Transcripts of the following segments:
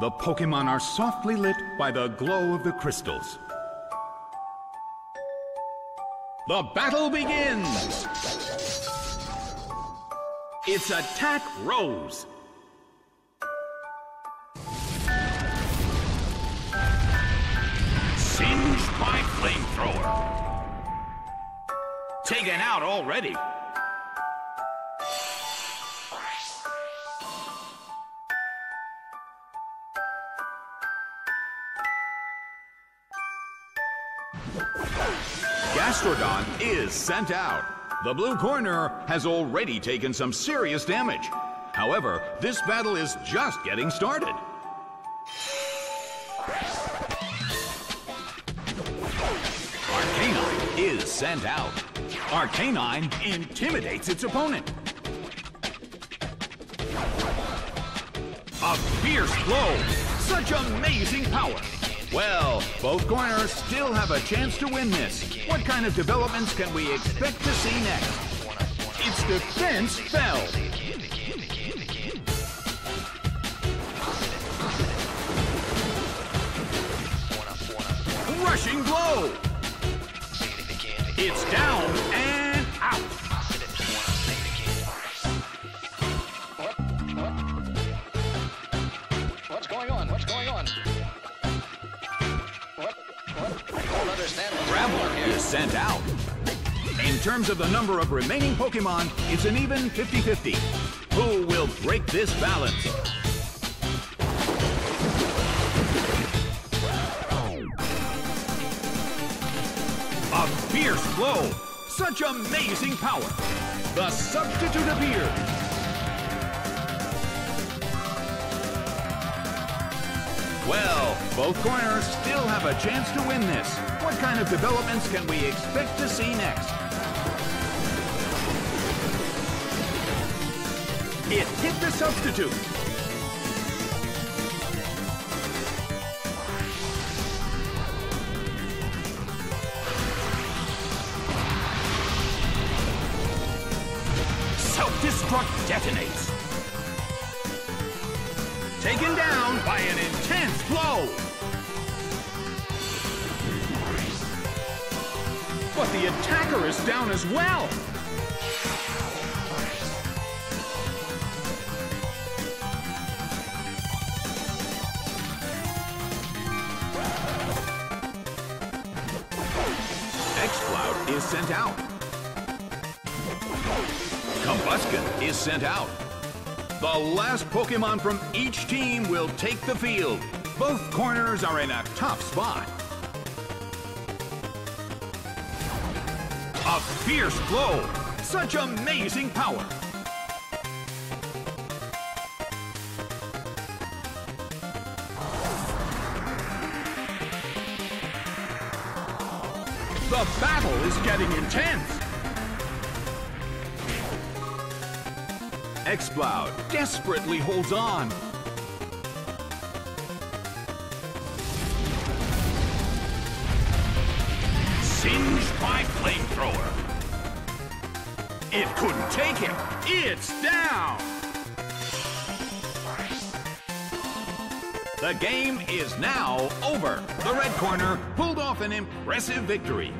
The Pokemon are softly lit by the glow of the crystals. The battle begins! It's Attack Rose! Singed by Flamethrower! Taken out already! Is sent out. The blue corner has already taken some serious damage. However, this battle is just getting started. Arcanine is sent out. Arcanine intimidates its opponent. A fierce blow! Such amazing power! Well, both corners still have a chance to win this. What kind of developments can we expect to see next? Its defense fell. Rushing blow. It's down here. is sent out. In terms of the number of remaining Pokemon, it's an even 50-50. Who will break this balance? A fierce blow! Such amazing power! The substitute appears! Well, both corners still have a chance to win this. What kind of developments can we expect to see next? It hit the substitute. Self-destruct detonates. Taken down by an intense blow. But the attacker is down as well. Exploud is sent out. Combusken is sent out. The last Pokemon from each team will take the field. Both corners are in a tough spot. A fierce blow. Such amazing power. The battle is getting intense. Exploud desperately holds on. Singed by Flamethrower. It couldn't take him. It's down. The game is now over. The red corner pulled off an impressive victory.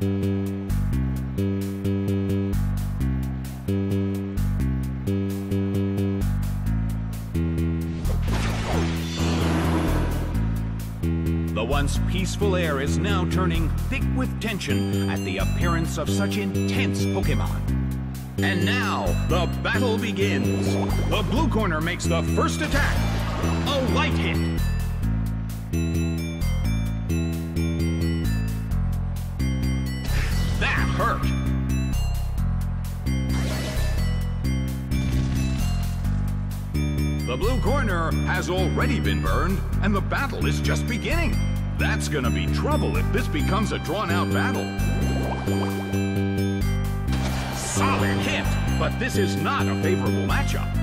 The once peaceful air is now turning thick with tension at the appearance of such intense Pokemon. And now, the battle begins. The blue corner makes the first attack. A light hit. Hurt. The blue corner has already been burned, and the battle is just beginning. That's gonna be trouble if this becomes a drawn-out battle. Solid hit, but this is not a favorable matchup.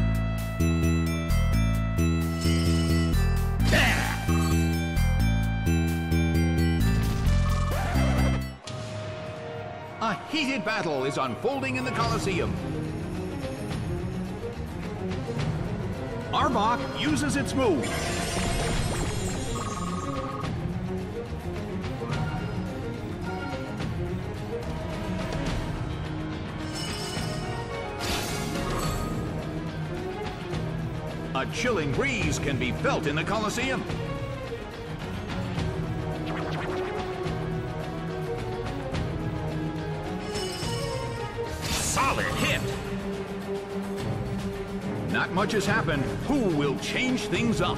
Heated battle is unfolding in the Colosseum. Arbok uses its move. A chilling breeze can be felt in the Colosseum. Solid hit. Not much has happened. Who will change things up?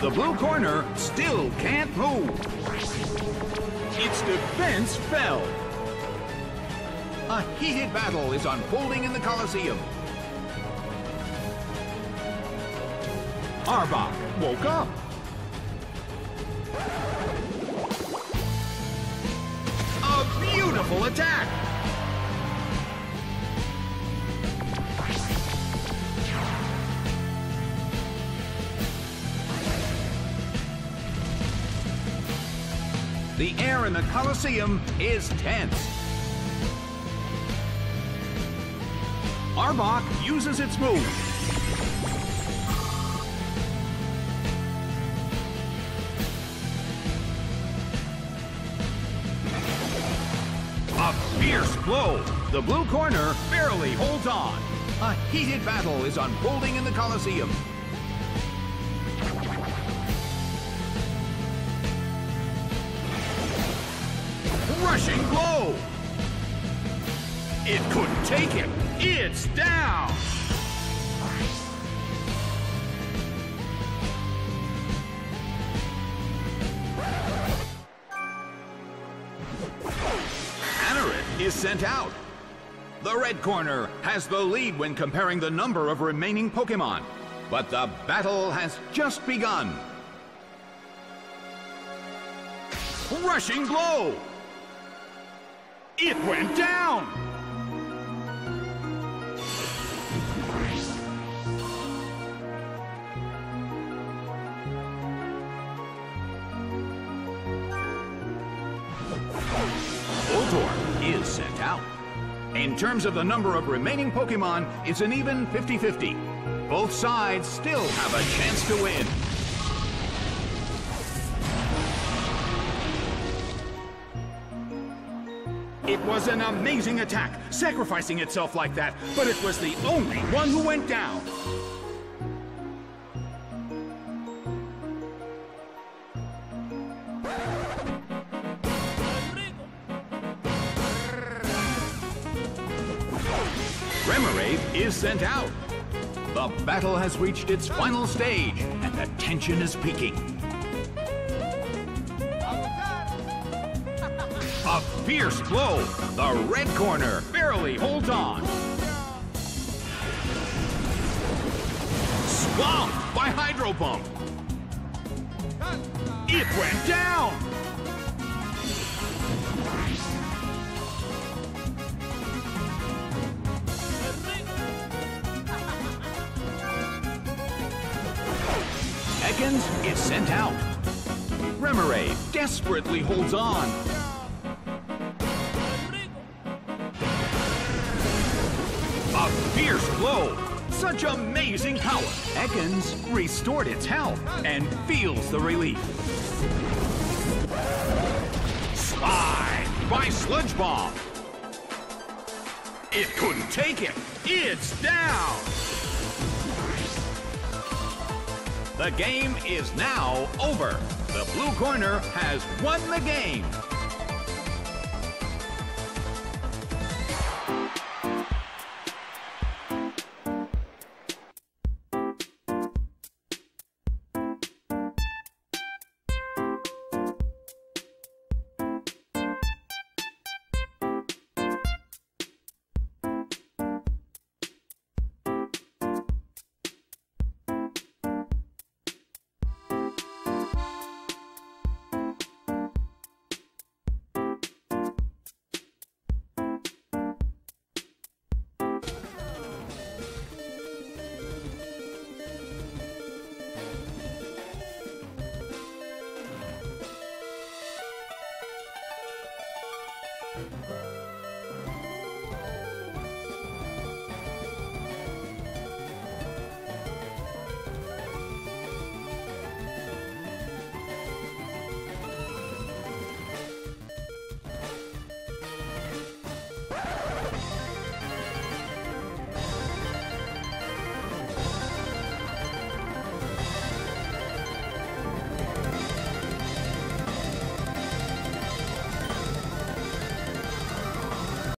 The blue corner still can't move. Its defense fell. A heated battle is unfolding in the Colosseum. Arbok woke up. Beautiful attack. The air in the Colosseum is tense. Arbok uses its move. Fierce blow. The blue corner barely holds on. A heated battle is unfolding in the Colosseum. Rushing blow. It couldn't take it. It's down. Is sent out. The red corner has the lead when comparing the number of remaining Pokemon. But the battle has just begun. Rushing blow! It went down! Terms of the number of remaining Pokemon, it's an even 50-50. Both sides still have a chance to win. It was an amazing attack, sacrificing itself like that, but it was the only one who went down. Sent out. The battle has reached its final stage, and the tension is peaking. A fierce blow. The red corner barely holds on. Swamped by Hydro Pump. It went down. Ekans is sent out. Remoraid desperately holds on. A fierce blow. Such amazing power. Ekans restored its health and feels the relief. Slide by Sludge Bomb. It couldn't take it. It's down. The game is now over. The blue corner has won the game. Música